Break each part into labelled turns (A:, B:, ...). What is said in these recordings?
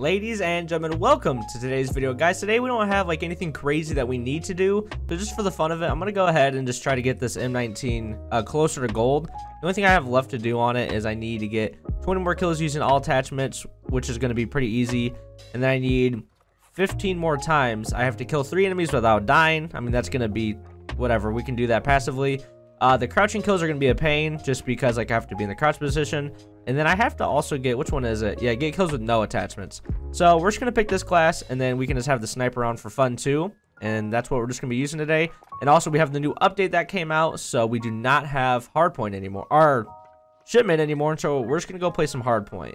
A: Ladies and gentlemen, welcome to today's video. Guys, today we don't have like anything crazy that we need to do, but just for the fun of it, I'm gonna go ahead and just try to get this M19 uh, closer to gold. The only thing I have left to do on it is I need to get 20 more kills using all attachments, which is gonna be pretty easy. And then I need 15 more times. I have to kill three enemies without dying. I mean, that's gonna be whatever. We can do that passively. Uh, the crouching kills are going to be a pain just because like I have to be in the crouch position. And then I have to also get, which one is it? Yeah, get kills with no attachments. So we're just going to pick this class and then we can just have the sniper on for fun too. And that's what we're just going to be using today. And also we have the new update that came out. So we do not have hardpoint anymore. Our shipment anymore. So we're just going to go play some hardpoint.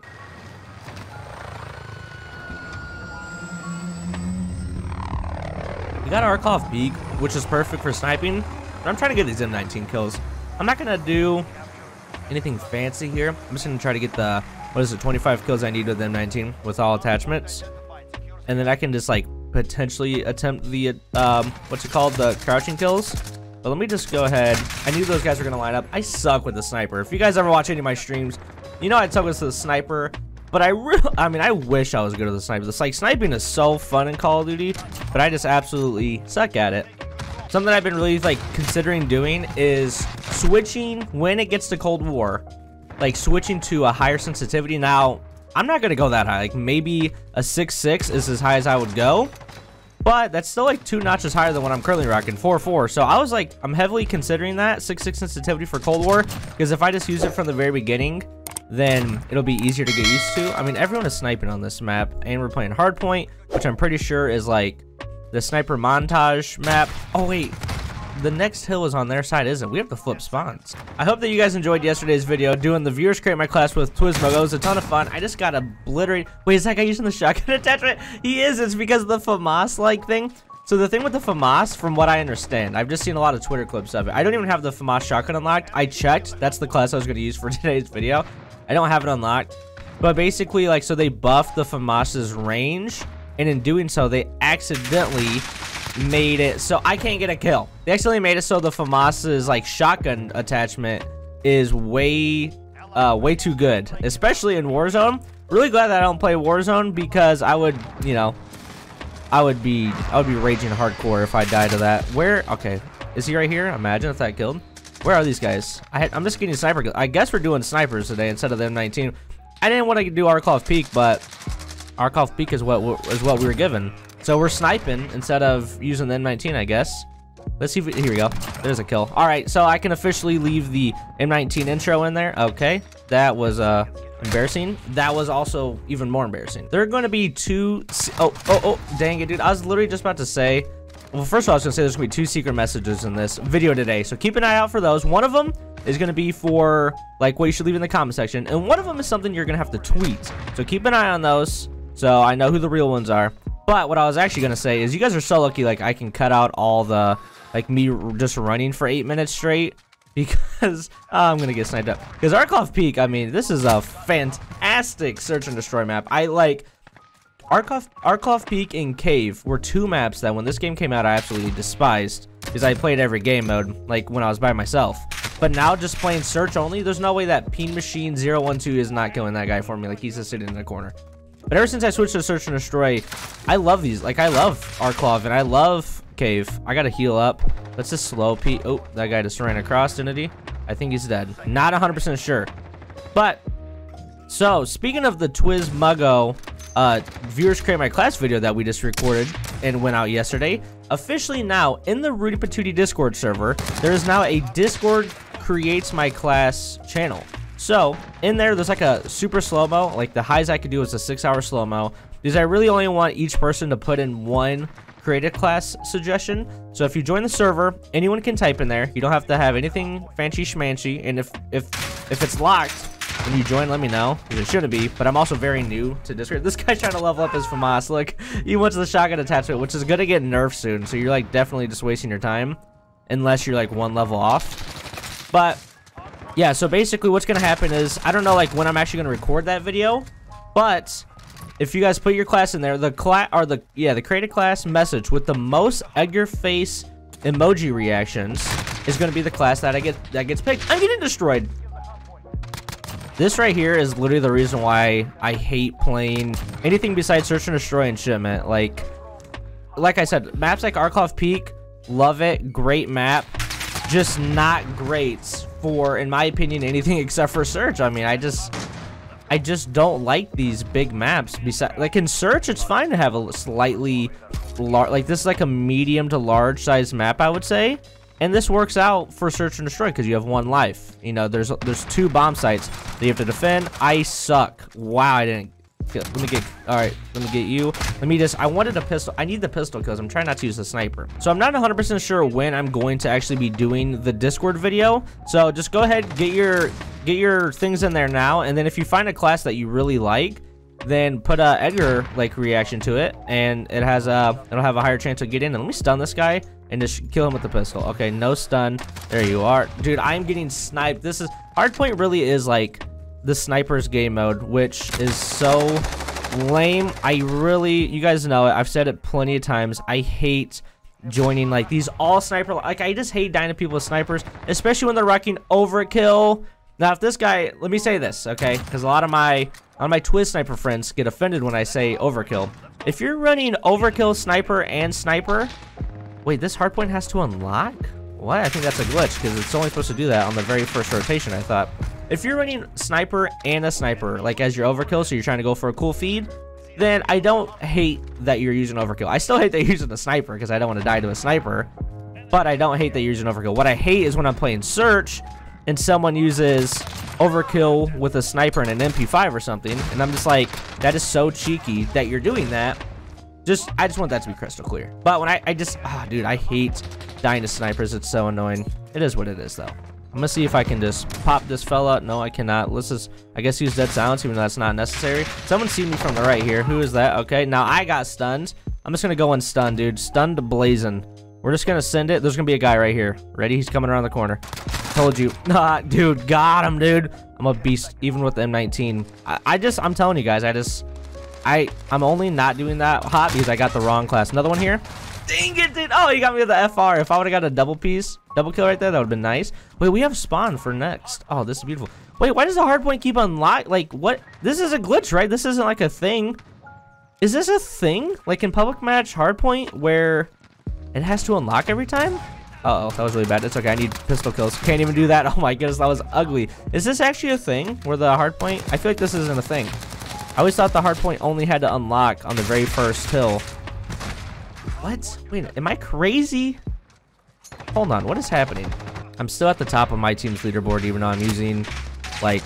A: We got Arklov Peak, which is perfect for sniping. But I'm trying to get these M19 kills. I'm not going to do anything fancy here. I'm just going to try to get the, what is it, 25 kills I need with M19 with all attachments. And then I can just like potentially attempt the, um, what's it called, the crouching kills. But let me just go ahead. I knew those guys were going to line up. I suck with the sniper. If you guys ever watch any of my streams, you know I suck with the sniper. But I really, I mean, I wish I was good at the sniper. It's like sniping is so fun in Call of Duty, but I just absolutely suck at it. Something I've been really like considering doing is switching when it gets to Cold War, like switching to a higher sensitivity. Now, I'm not gonna go that high. Like maybe a 6.6 is as high as I would go, but that's still like two notches higher than what I'm currently rocking, 4.4. So I was like, I'm heavily considering that 6.6 sensitivity for Cold War because if I just use it from the very beginning, then it'll be easier to get used to. I mean, everyone is sniping on this map, and we're playing Hardpoint, which I'm pretty sure is like the sniper montage map. Oh, wait. The next hill is on their side, isn't it? We have to flip spawns. I hope that you guys enjoyed yesterday's video doing the viewers create my class with Twismogo. It was a ton of fun. I just got obliterated. Wait, is that guy using the shotgun attachment? He is. It's because of the FAMAS-like thing. So the thing with the FAMAS, from what I understand, I've just seen a lot of Twitter clips of it. I don't even have the FAMAS shotgun unlocked. I checked. That's the class I was going to use for today's video. I don't have it unlocked. But basically, like, so they buffed the FAMAS's range and in doing so, they accidentally made it so I can't get a kill. They accidentally made it so the FAMAS's like shotgun attachment is way, uh, way too good, especially in Warzone. Really glad that I don't play Warzone because I would, you know, I would be, I would be raging hardcore if I died to that. Where? Okay, is he right here? Imagine if that killed. Where are these guys? I am just getting sniper. I guess we're doing snipers today instead of the M19. I didn't want to do Arklov Peak, but Arklov Peak is what is what we were given. So we're sniping instead of using the M19, I guess. Let's see if we, here we go. There's a kill. All right, so I can officially leave the M19 intro in there. Okay, that was uh embarrassing. That was also even more embarrassing. There are going to be two. Oh, oh, oh, dang it, dude! I was literally just about to say. Well, first of all, I was gonna say there's gonna be two secret messages in this video today, so keep an eye out for those. One of them is gonna be for like what you should leave in the comment section, and one of them is something you're gonna have to tweet. So keep an eye on those. So I know who the real ones are. But what I was actually going to say is you guys are so lucky, like, I can cut out all the, like, me just running for eight minutes straight. Because oh, I'm to get sniped up. Because Arklov Peak, I mean, this is a fantastic search and destroy map. I, like, Arklov, Arklov Peak and Cave were two maps that when this game came out, I absolutely despised. Because I played every game mode, like, when I was by myself. But now, just playing search only, there's no way that Peen Machine 012 is not killing that guy for me. Like, he's just sitting in the corner. But ever since I switched to Search and Destroy, I love these. Like, I love Arklov, and I love Cave. I gotta heal up. Let's just slow P. Oh, that guy just ran across, didn't he? I think he's dead. Not 100% sure. But, so, speaking of the Twismogo uh, viewers create my class video that we just recorded and went out yesterday, officially now, in the RudeyPaTudey Discord server, there is now a Discord creates my class channel. So, in there, there's like a super slow-mo. Like, the highs I could do is a six-hour slow-mo. Because I really only want each person to put in one creative class suggestion. So if you join the server, anyone can type in there. You don't have to have anything fancy schmancy. And if if if it's locked when you join, let me know. It shouldn't be. But I'm also very new to Discord. This guy's trying to level up his FAMAS. Look, he wants the shotgun attachment, which is to get nerfed soon. So you're like definitely just wasting your time. Unless you're like one level off. But yeah, so basically what's going to happen is, I don't know like when I'm actually going to record that video, but if you guys put your class in there, the class, or the, yeah, the created class message with the most your face emoji reactions is going to be the class that I get, that gets picked. I'm getting destroyed. This right here is literally the reason why I hate playing anything besides Search and Destroy and Shipment. Like, like I said, maps like Arklov Peak, love it, great map. Just not great for, in my opinion, anything except for Search. I mean, I just, I just don't like these big maps. Besides, like in Search, it's fine to have a slightly large, like this is like a medium to large size map, I would say. And this works out for search and destroy because you have one life. You know, there's there's two bomb sites that you have to defend. I suck. Wow, I didn't. Let me get. All right, let me get you. Let me just. I wanted a pistol. I need the pistol because I'm trying not to use the sniper. So I'm not 100% sure when I'm going to actually be doing the Discord video. So just go ahead, get your get your things in there now, and then if you find a class that you really like, then put a Edgar like reaction to it, and it has a it'll have a higher chance to get in. And let me stun this guy and just kill him with the pistol. Okay, no stun. There you are. Dude, I'm getting sniped. This is... Hardpoint really is like the sniper's game mode, which is so lame. I really... You guys know it. I've said it plenty of times. I hate joining like these all sniper... Like, I just hate dying to people with snipers, especially when they're wrecking overkill. Now, if this guy... Let me say this, okay? Because a lot of my... on my Twiz sniper friends get offended when I say overkill. If you're running overkill sniper and sniper, Wait, this hardpoint has to unlock? What? I think that's a glitch, because it's only supposed to do that on the very first rotation, I thought. If you're running sniper and a sniper, like as your overkill, so you're trying to go for a cool feed, then I don't hate that you're using overkill. I still hate that you're using a sniper, because I don't want to die to a sniper, but I don't hate that you're using overkill. What I hate is when I'm playing search, and someone uses overkill with a sniper and an MP5 or something, and I'm just like, that is so cheeky that you're doing that, just, I just want that to be crystal clear. But when I, I just, ah, oh, dude, I hate dying to snipers. It's so annoying. It is what it is, though. I'm gonna see if I can just pop this fella. No, I cannot. Let's just, I guess use dead silence, even though that's not necessary. Someone see me from the right here. Who is that? Okay, now I got stunned. I'm just gonna go and stun, dude. Stunned blazing. We're just gonna send it. There's gonna be a guy right here. Ready? He's coming around the corner. Told you. Nah, dude, got him, dude. I'm a beast, even with the M19. I, I just, I'm telling you guys, I just, I, I'm only not doing that hot because I got the wrong class. Another one here. Dang it, dude. Oh, he got me with the FR. If I would have got a double piece, double kill right there, that would have been nice. Wait, we have spawn for next. Oh, this is beautiful. Wait, why does the hardpoint keep unlocked? Like, what? This is a glitch, right? This isn't like a thing. Is this a thing? Like in public match hardpoint where it has to unlock every time? Uh oh that was really bad. It's okay. I need pistol kills. Can't even do that. Oh my goodness, that was ugly. Is this actually a thing where the hardpoint? I feel like this isn't a thing. I always thought the hardpoint only had to unlock on the very first hill. What? Wait, am I crazy? Hold on, what is happening? I'm still at the top of my team's leaderboard, even though I'm using, like,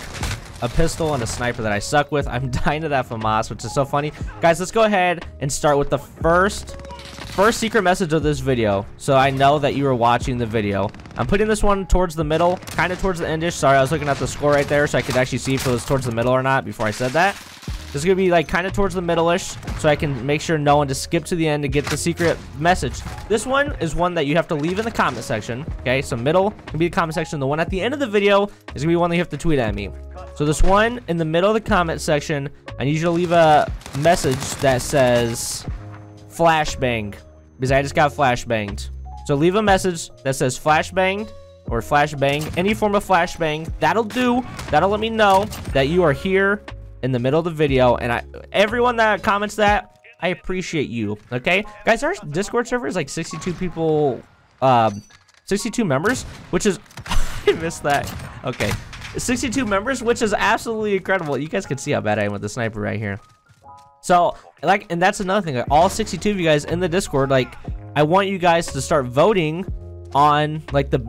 A: a pistol and a sniper that I suck with. I'm dying to that FAMAS, which is so funny. Guys, let's go ahead and start with the first first secret message of this video so I know that you are watching the video. I'm putting this one towards the middle, kind of towards the endish. Sorry, I was looking at the score right there so I could actually see if it was towards the middle or not before I said that. This is going to be like kind of towards the middle-ish so I can make sure no one to skip to the end to get the secret message. This one is one that you have to leave in the comment section. Okay, so middle can be the comment section. The one at the end of the video is going to be one that you have to tweet at me. So this one in the middle of the comment section, I need you to leave a message that says flashbang because I just got flashbanged. So leave a message that says flashbanged or flashbang, any form of flashbang. That'll do. That'll let me know that you are here in the middle of the video. And I, everyone that comments that, I appreciate you. Okay, guys, our Discord server is like 62 people, um, 62 members, which is I missed that. Okay, 62 members, which is absolutely incredible. You guys can see how bad I am with the sniper right here. So, like, and that's another thing. Like, all 62 of you guys in the Discord, like, I want you guys to start voting on like the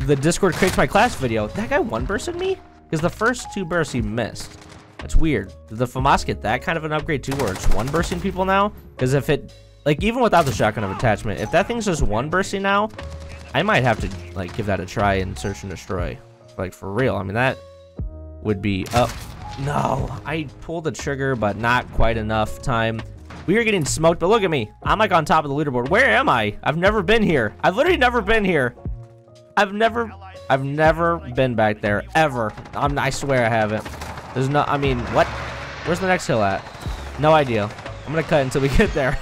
A: the Discord creates my class video. That guy one bursted me because the first two bursts he missed. That's weird. Did the FAMAS get that kind of an upgrade too, where it's one bursting people now? Because if it, like, even without the shotgun of attachment, if that thing's just one bursting now, I might have to, like, give that a try and search and destroy. Like, for real. I mean, that would be up. No, I pulled the trigger, but not quite enough time. We are getting smoked, but look at me. I'm, like, on top of the leaderboard. Where am I? I've never been here. I've literally never been here. I've never, I've never been back there, ever. I'm, I swear I haven't. There's no, I mean, what? Where's the next hill at? No idea. I'm gonna cut until we get there.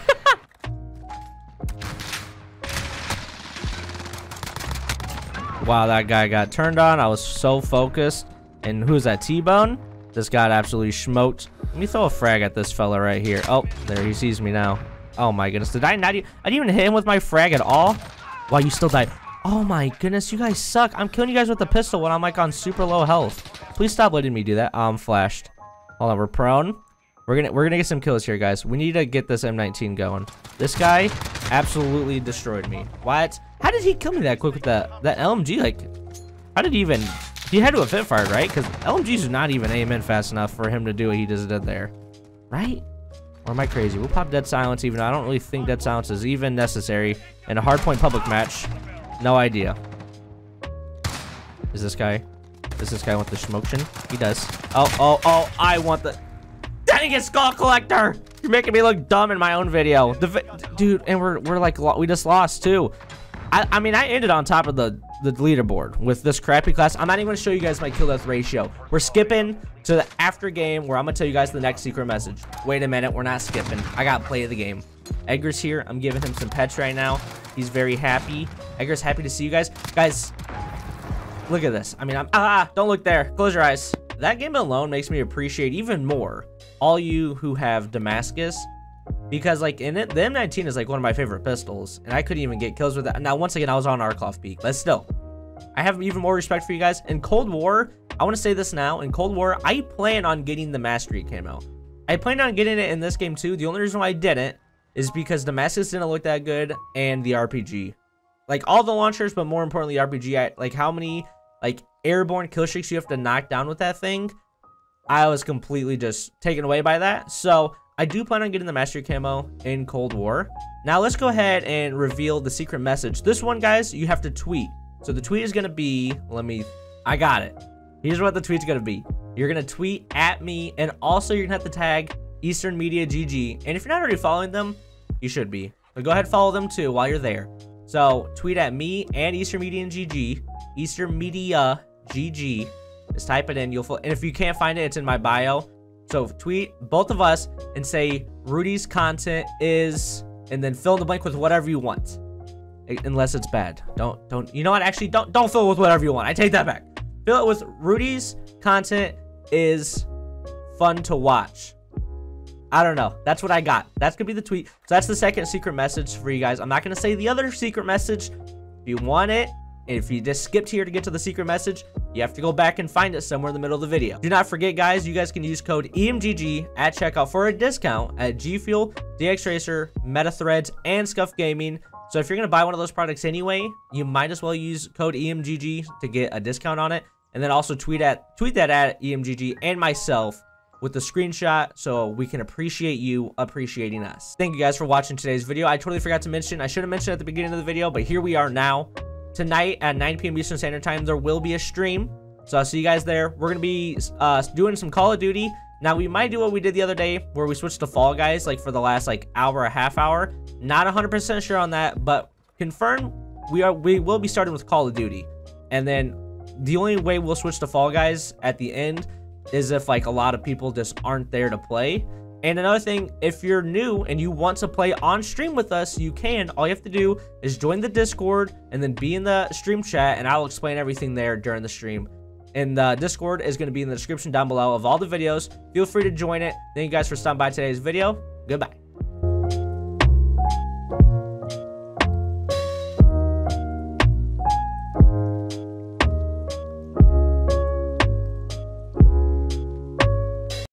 A: wow, that guy got turned on. I was so focused. And who's that? T-Bone? This got absolutely smoked. Let me throw a frag at this fella right here. Oh, there, he sees me now. Oh my goodness. Did I not I didn't even hit him with my frag at all? Wow, you still died. Oh my goodness, you guys suck. I'm killing you guys with the pistol when I'm like on super low health. Please stop letting me do that. Oh, I'm flashed. Hold on, we're prone. We're gonna we're gonna get some kills here, guys. We need to get this M19 going. This guy absolutely destroyed me. What? How did he kill me that quick with that that LMG? Like, how did he even? He had to have hip fired, right? Because LMGs do not even aim in fast enough for him to do what he just did there, right? Or am I crazy? We'll pop Dead Silence even though I don't really think Dead Silence is even necessary in a hardpoint public match. No idea. Is this guy? Does this guy want the smoke He does. Oh, oh, oh, I want the... Dang it, Skull Collector! You're making me look dumb in my own video. Vi Dude, and we're, we're like, we just lost too. I, I mean, I ended on top of the, the leaderboard with this crappy class. I'm not even going to show you guys my kill death ratio. We're skipping to the after game where I'm going to tell you guys the next secret message. Wait a minute, we're not skipping. I got play of the game. Edgar's here. I'm giving him some pets right now. He's very happy. Edgar's happy to see you guys. Guys, look at this. I mean, I'm, ah, don't look there. Close your eyes. That game alone makes me appreciate even more all you who have Damascus because like in it the m19 is like one of my favorite pistols and i couldn't even get kills with that. Now once again i was on arklov peak but still i have even more respect for you guys. In cold war i want to say this now in cold war i plan on getting the mastery camo. I plan on getting it in this game too. The only reason why i didn't is because the damascus didn't look that good and the rpg like all the launchers but more importantly rpg I, like how many like airborne kill streaks you have to knock down with that thing i was completely just taken away by that. So I do plan on getting the Mastery Camo in Cold War. Now let's go ahead and reveal the secret message. This one, guys, you have to tweet. So the tweet is to be, let me, I got it. Here's what the tweet's to be. You're to tweet at me, and also you're to have to tag Eastern Media GG. And if you're not already following them, you should be. But go ahead follow them too while you're there. So tweet at me and Eastern Media and GG. Eastern Media GG. Just type it in. You'll and if you can't find it, it's in my bio. So tweet both of us and say Rudey's content is, and then fill in the blank with whatever you want, unless it's bad. Don't don't. You know what? Actually, don't don't fill it with whatever you want. I take that back. Fill it with Rudey's content is fun to watch. I don't know. That's what I got. That's gonna be the tweet. So that's the second secret message for you guys. I'm not gonna say the other secret message. If you want it, if you just skipped here to get to the secret message, you have to go back and find it somewhere in the middle of the video. Do not forget, guys, you guys can use code EMGG at checkout for a discount at G Fuel, DX Racer, MetaThreads, and Scuff Gaming. So if you're going to buy one of those products anyway, you might as well use code EMGG to get a discount on it. And then also tweet at tweet that at EMGG and myself with the screenshot so we can appreciate you appreciating us. Thank you guys for watching today's video. I totally forgot to mention, I should have mentioned at the beginning of the video, but here we are now tonight at 9 p.m. Eastern Standard Time, there will be a stream. So I'll see you guys there. We're going to be uh, doing some Call of Duty. Now, we might do what we did the other day, where we switched to Fall Guys, like, for the last, like, hour a half hour. Not 100% sure on that, but confirm we are we will be starting with Call of Duty. And then the only way we'll switch to Fall Guys at the end is if, like, a lot of people just aren't there to play. And another thing, if you're new and you want to play on stream with us, you can. All you have to do is join the Discord and then be in the stream chat, and I'll explain everything there during the stream. And the Discord is going to be in the description down below of all the videos. Feel free to join it. Thank you guys for stopping by today's video. Goodbye.